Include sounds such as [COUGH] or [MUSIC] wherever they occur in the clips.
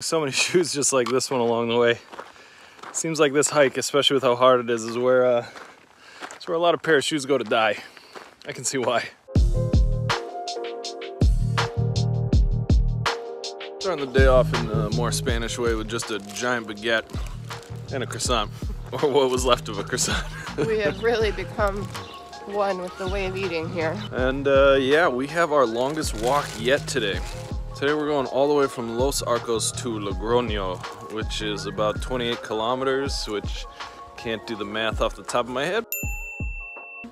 So many [LAUGHS] shoes just like this one along the way. Seems like this hike, especially with how hard it is, is where uh, it's where a lot of pair of shoes go to die. I can see why. Starting the day off in a more Spanish way with just a giant baguette and a croissant, [LAUGHS] or what was left of a croissant. [LAUGHS] we have really become one with the way of eating here. And uh, yeah, we have our longest walk yet today. Today we're going all the way from Los Arcos to Logroño, which is about 28 kilometers, which can't do the math off the top of my head,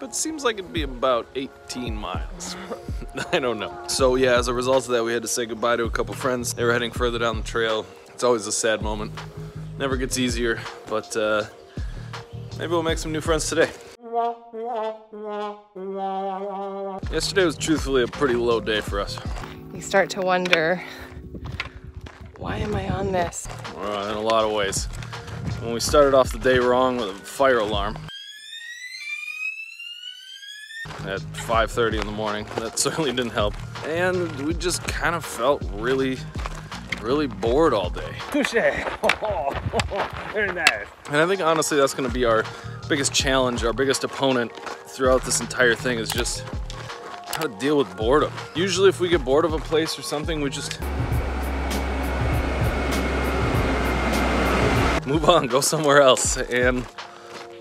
but seems like it'd be about 18 miles. [LAUGHS] I don't know. So yeah, as a result of that, we had to say goodbye to a couple friends. They were heading further down the trail. It's always a sad moment. Never gets easier, but uh, maybe we'll make some new friends today. Yesterday was truthfully a pretty low day for us. You start to wonder, why am I on this? Uh, in a lot of ways. When we started off the day wrong with a fire alarm at 5.30 in the morning, that [LAUGHS] certainly didn't help. And we just kind of felt really, really bored all day. Touche! [LAUGHS] Very nice. And I think honestly that's gonna be our biggest challenge, our biggest opponent throughout this entire thing is just how to deal with boredom. Usually if we get bored of a place or something, we just move on, go somewhere else. And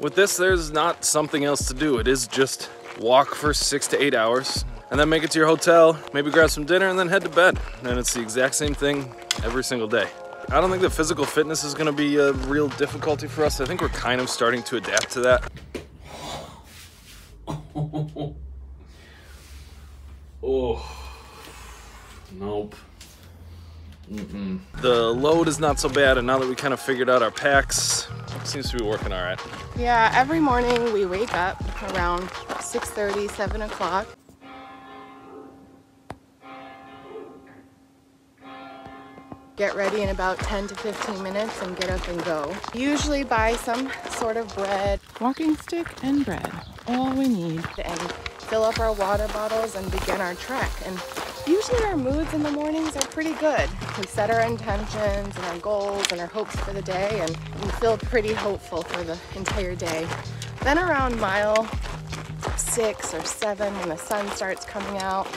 with this, there's not something else to do. It is just walk for six to eight hours and then make it to your hotel, maybe grab some dinner and then head to bed. And it's the exact same thing every single day. I don't think the physical fitness is gonna be a real difficulty for us. I think we're kind of starting to adapt to that. [LAUGHS] oh, nope. Mm-mm. The load is not so bad, and now that we kind of figured out our packs, seems to be working all right. Yeah, every morning we wake up around 6.30, 7 o'clock. Get ready in about 10 to 15 minutes and get up and go. Usually buy some sort of bread, Walking stick and bread, all we need. and fill up our water bottles and begin our trek. And usually our moods in the mornings are pretty good. We set our intentions and our goals and our hopes for the day and we feel pretty hopeful for the entire day. Then around mile six or seven when the sun starts coming out,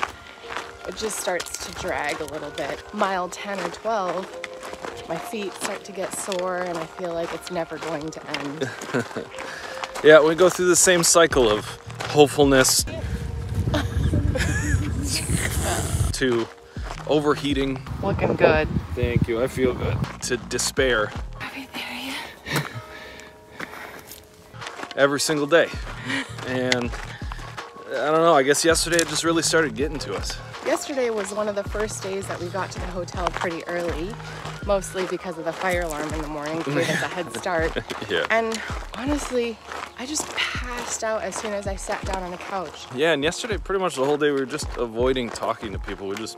it just starts to drag a little bit. Mile 10 or 12, my feet start to get sore and I feel like it's never going to end. [LAUGHS] Yeah, we go through the same cycle of hopefulness to overheating. Looking good. Thank you, I feel good. To despair every single day. And I don't know, I guess yesterday it just really started getting to us. Yesterday was one of the first days that we got to the hotel pretty early, mostly because of the fire alarm in the morning to give us a [LAUGHS] head start. Yeah. And honestly, I just passed out as soon as I sat down on a couch. Yeah, and yesterday, pretty much the whole day, we were just avoiding talking to people. We just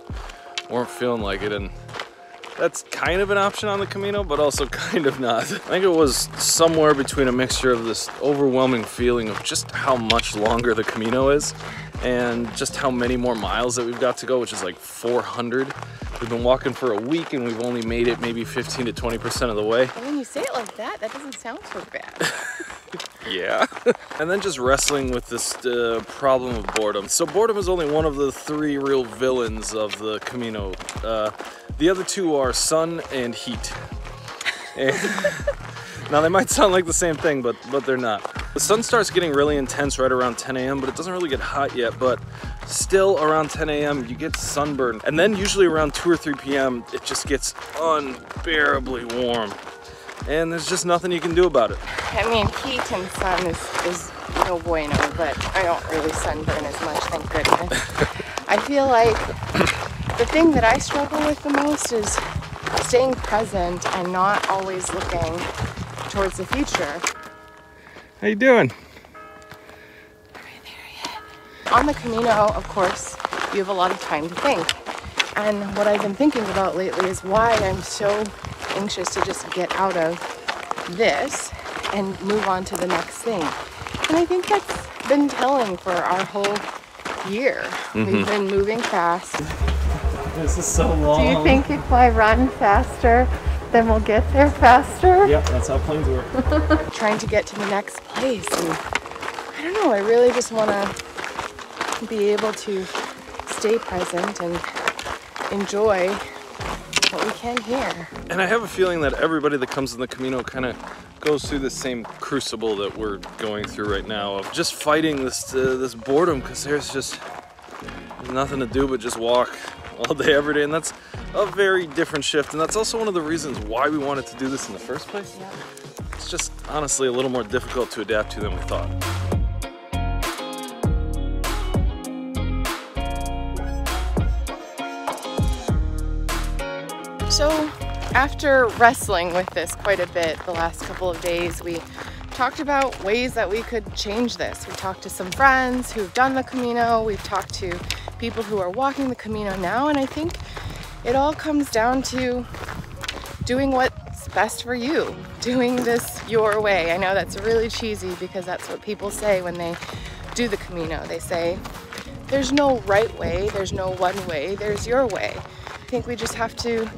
weren't feeling like it, and that's kind of an option on the Camino, but also [LAUGHS] kind of not. I think it was somewhere between a mixture of this overwhelming feeling of just how much longer the Camino is and just how many more miles that we've got to go, which is like 400. We've been walking for a week and we've only made it maybe 15 to 20% of the way. When you say it like that, that doesn't sound so bad. [LAUGHS] Yeah. [LAUGHS] and then just wrestling with this uh, problem of boredom. So boredom is only one of the three real villains of the Camino. Uh, the other two are sun and heat. [LAUGHS] And now they might sound like the same thing, but but they're not. The sun starts getting really intense right around 10 a.m., but it doesn't really get hot yet. But still around 10 a.m., you get sunburn, and then usually around 2 or 3 p.m., it just gets unbearably warm. And there's just nothing you can do about it. I mean, heat and sun is, is no bueno, but I don't really sunburn as much, thank goodness. [LAUGHS] I feel like the thing that I struggle with the most is staying present and not always looking towards the future. How you doing? On the Camino, of course, you have a lot of time to think. And what I've been thinking about lately is why I'm so anxious to just get out of this and move on to the next thing. And I think that's been telling for our whole year. We've mm-hmm. been moving fast. This is so long. Do you think if I run faster, then we'll get there faster? Yep, that's how planes work. [LAUGHS] Trying to get to the next place. And I don't know, I really just want to be able to stay present and enjoy what we can here. And I have a feeling that everybody that comes in the Camino kind of goes through the same crucible that we're going through right now of just fighting this uh, this boredom because there's just nothing to do but just walk [LAUGHS] all day every day and that's a very different shift and that's also one of the reasons why we wanted to do this in the first place. It's just honestly a little more difficult to adapt to than we thought. So, after wrestling with this quite a bit the last couple of days, we talked about ways that we could change this. We talked to some friends who've done the Camino, we've talked to people who are walking the Camino now, and I think it all comes down to doing what's best for you, doing this your way. I know that's really cheesy because that's what people say when they do the Camino. They say, there's no right way, there's no one way, there's your way. I think we just have to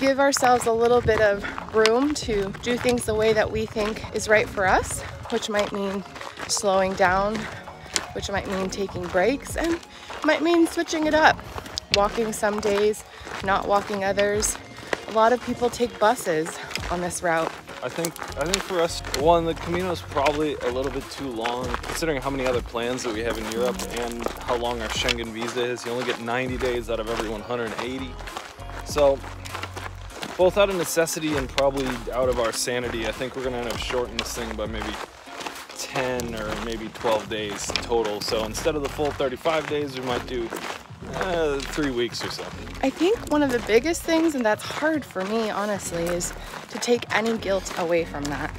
give ourselves a little bit of room to do things the way that we think is right for us, which might mean slowing down, which might mean taking breaks, and might mean switching it up. Walking some days, not walking others. A lot of people take buses on this route. I think I think for us, one, the Camino is probably a little bit too long, considering how many other plans that we have in Europe and how long our Schengen visa is. You only get 90 days out of every 180. So, both out of necessity and probably out of our sanity, I think we're gonna end up shortening this thing by maybe 10 or maybe 12 days total. So instead of the full 35 days, we might do uh, three weeks or so. I think one of the biggest things, and that's hard for me honestly, is to take any guilt away from that.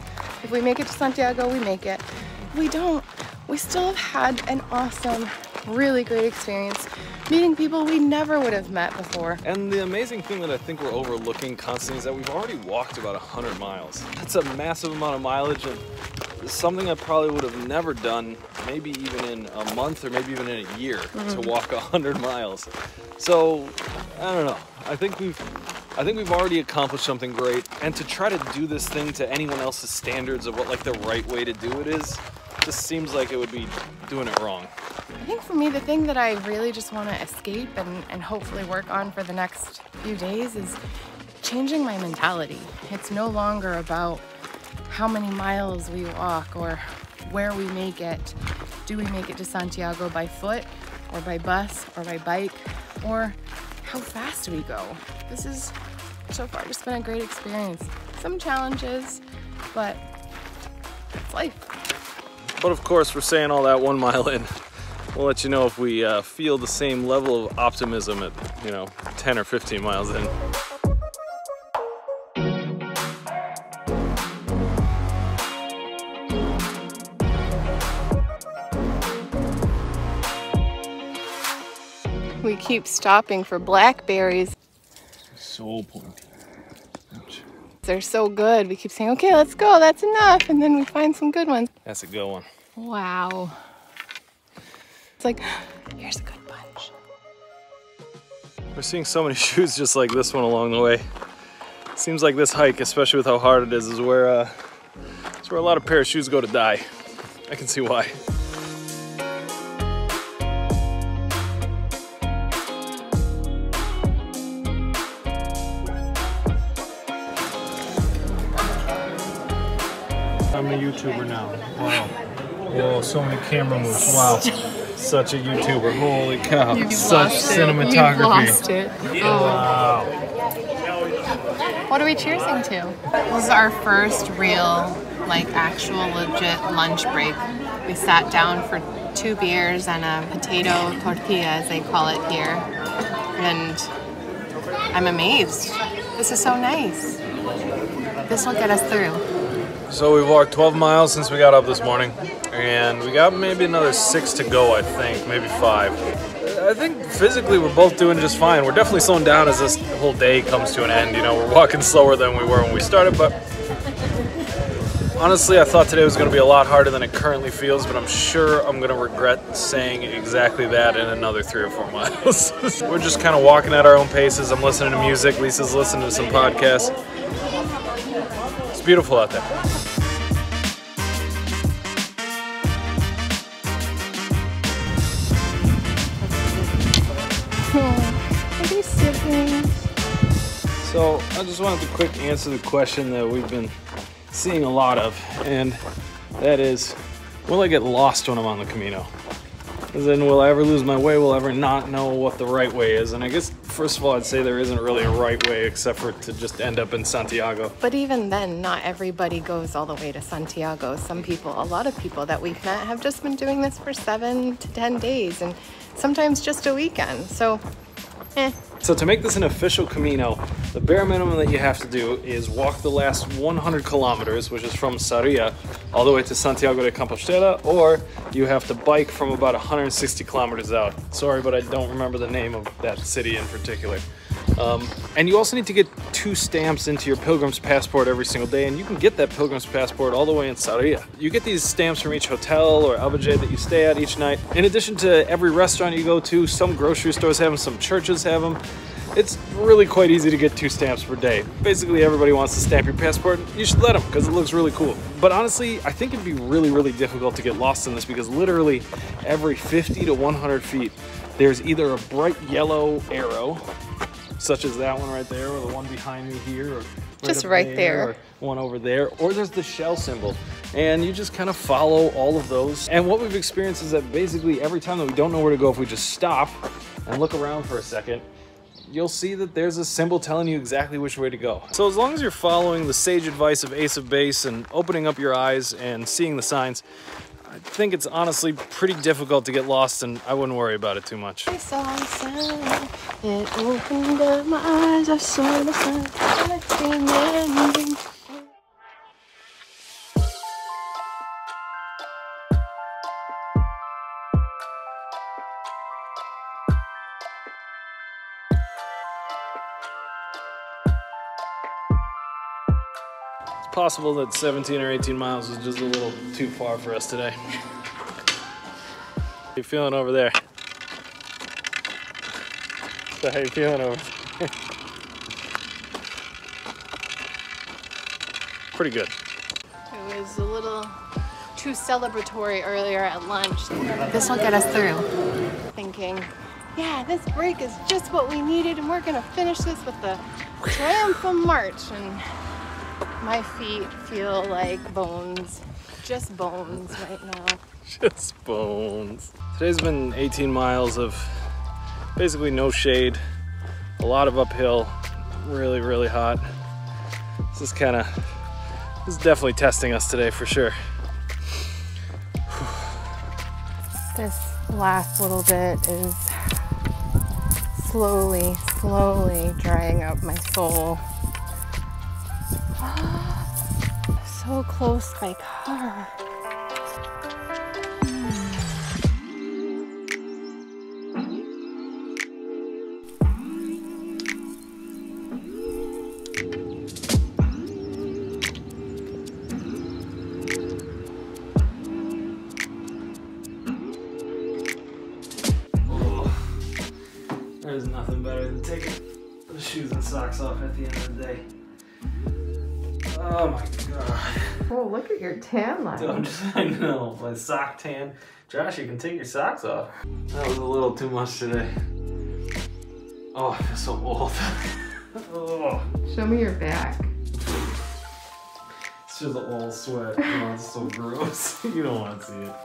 If we make it to Santiago, we make it. If we don't, we still have had an awesome, really great experience meeting people we never would have met before. And the amazing thing that I think we're overlooking constantly is that we've already walked about 100 miles. That's a massive amount of mileage and something I probably would have never done, maybe even in a month or maybe even in a year, to mm-hmm. walk 100 miles. So, I don't know. I think we've I think we've already accomplished something great and to try to do this thing to anyone else's standards of what like the right way to do it is just seems like it would be doing it wrong. I think for me, the thing that I really just want to escape and, and hopefully work on for the next few days is changing my mentality. It's no longer about how many miles we walk or where we make it. Do we make it to Santiago by foot or by bus or by bike or how fast we go? This is so far just been a great experience. Some challenges, but it's life. But of course, we're saying all that one mile in. We'll let you know if we uh, feel the same level of optimism at, you know, 10 or 15 miles in. We keep stopping for blackberries. So pointy. They're so good. We keep saying, okay, let's go, that's enough. And then we find some good ones. That's a good one. Wow. It's like, [GASPS] here's a good bunch. We're seeing so many [LAUGHS] shoes just like this one along the way. Seems like this hike, especially with how hard it is, is where uh, it's where a lot of pair of shoes go to die. I can see why. So many camera moves. Wow. [LAUGHS] Such a YouTuber, holy cow. Such cinematography. it. Oh. Wow. What are we cheersing to? This is our first real, like, actual legit lunch break. We sat down for two beers and a potato tortilla, as they call it here. And I'm amazed. This is so nice. This will get us through. So we walked 12 miles since we got up this morning, and we got maybe another six to go, I think, maybe five. I think physically we're both doing just fine. We're definitely slowing down as this whole day comes to an end. You know, we're walking slower than we were when we started, but Honestly, I thought today was going to be a lot harder than it currently feels, but I'm sure I'm going to regret saying exactly that in another three or four [LAUGHS] miles. We're just kind of walking at our own paces. I'm listening to music. Lisa's listening to some podcasts. It's beautiful out there. So I just wanted to quick answer the question that we've been seeing a lot of, and that is, will I get lost when I'm on the Camino? As in, will I ever lose my way? Will I ever not know what the right way is? And I guess, first of all, I'd say there isn't really a right way except for to just end up in Santiago. But even then, not everybody goes all the way to Santiago. Some people, a lot of people that we've met, have just been doing this for seven to 10 days and sometimes just a weekend. So, eh. So to make this an official Camino, the bare minimum that you have to do is walk the last 100 kilometers, which is from Sarria all the way to Santiago de Compostela, or you have to bike from about 160 kilometers out. Sorry, but I don't remember the name of that city in particular. Um, and you also need to get two stamps into your pilgrim's passport every single day, and you can get that pilgrim's passport all the way in Sarria. You get these stamps from each hotel or albergue that you stay at each night. In addition to every restaurant you go to, some grocery stores have them, some churches have them. It's really quite easy to get two stamps per day. Basically, everybody wants to stamp your passport. You should let them because it looks really cool. But honestly, I think it'd be really, really difficult to get lost in this because literally every 50 to 100 feet, there's either a bright yellow arrow such as that one right there, or the one behind me here, or Just up right there. or one over there, or there's the shell symbol. And you just kind of follow all of those. And what we've experienced is that basically every time that we don't know where to go, if we just stop and look around for a second, you'll see that there's a symbol telling you exactly which way to go. So as long as you're following the sage advice of Ace of Base and opening up your eyes and seeing the signs, I think it's honestly pretty difficult to get lost and I wouldn't worry about it too much. I saw the sun. It opened up my eyes. I saw the sun. Possible that 17 or 18 miles is just a little too far for us today. How you feeling over there? So how you feeling over there? Pretty good. It was a little too celebratory earlier at lunch. This will get us through. Thinking, yeah, this break is just what we needed, and we're gonna finish this with the triumphant march. And my feet feel like bones, just bones right now. [LAUGHS] Just bones. Today's been 18 miles of basically no shade, a lot of uphill, really, really hot. This is kind of, this is definitely testing us today for sure. [SIGHS] This last little bit is slowly, slowly drying up my soul. So close by car. There's nothing better than taking the shoes and socks off at the end of the day. Oh my god. Oh, look at your tan line. Don't I know, my sock tan. Josh, you can take your socks off. That was a little too much today. Oh, I feel so old. [LAUGHS] oh, Show me your back. it's just all sweat. Oh, it's so gross. [LAUGHS] you don't want to see it.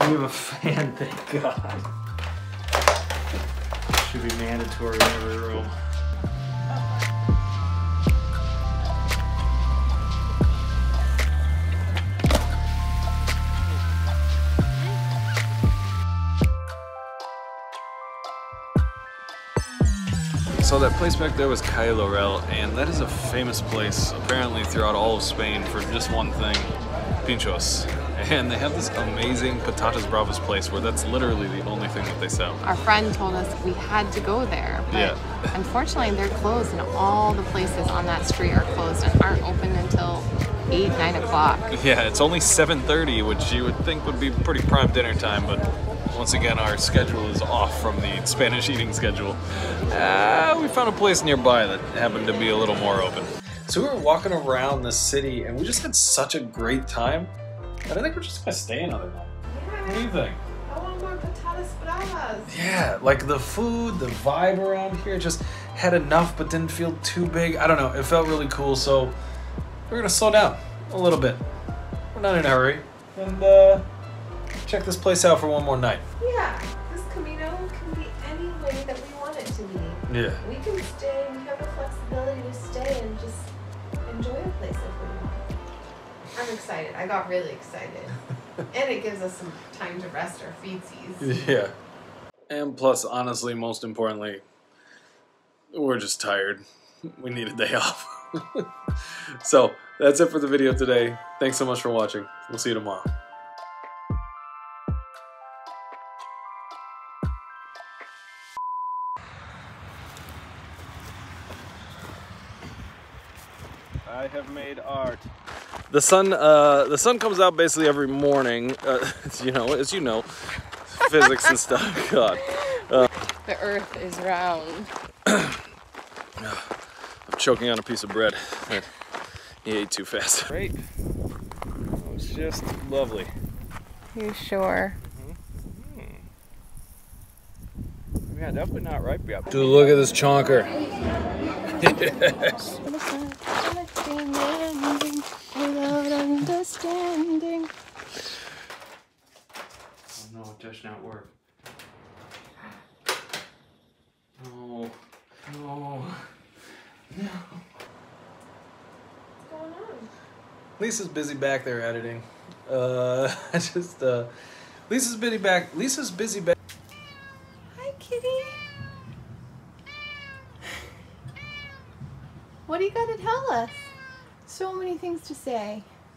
We have a fan, thank God. Should be mandatory in every room. So that place back there was Calle Laurel, and that is a famous place apparently throughout all of Spain for just one thing, pinchos. And they have this amazing patatas bravas place where that's literally the only thing that they sell. Our friend told us we had to go there, but Yeah. unfortunately they're closed and all the places on that street are closed and aren't open until 8, 9 o'clock. Yeah, it's only 7:30, which you would think would be pretty prime dinner time, but once again our schedule is off from the Spanish eating schedule. Uh, we found a place nearby that happened to be a little more open. So we were walking around the city and we just had such a great time. I think we're just gonna stay another night. What do you think? I want more patatas bravas. Yeah, like the food, the vibe around here just had enough but didn't feel too big. I don't know, it felt really cool, so we're gonna slow down a little bit. We're not in a hurry. And uh check this place out for one more night. Yeah, this Camino can be any way that we want it to be. Yeah. We can stay, we have the flexibility to stay and just enjoy a place if we want. I'm excited. I got really excited. [LAUGHS] and it gives us some time to rest our feetsies. Yeah. And plus, honestly, most importantly, we're just tired. We need a day off. [LAUGHS] so, that's it for the video today. Thanks so much for watching. We'll see you tomorrow. I have made art. The sun, uh, the sun comes out basically every morning. Uh, [LAUGHS] you know, as you know, physics and stuff. [LAUGHS] God, The earth is round. I'm choking on a piece of bread that he ate too fast. Great. It was just lovely. You sure? Yeah, definitely not ripe yet. Dude, look at this chonker. yes. Without understanding. Oh no, it does not work. No. No. No. What's going on? Lisa's busy back there editing. Uh, [LAUGHS] I just, uh, Lisa's busy back. Lisa's busy back. Hi, kitty. What do you got to tell us? So many things to say.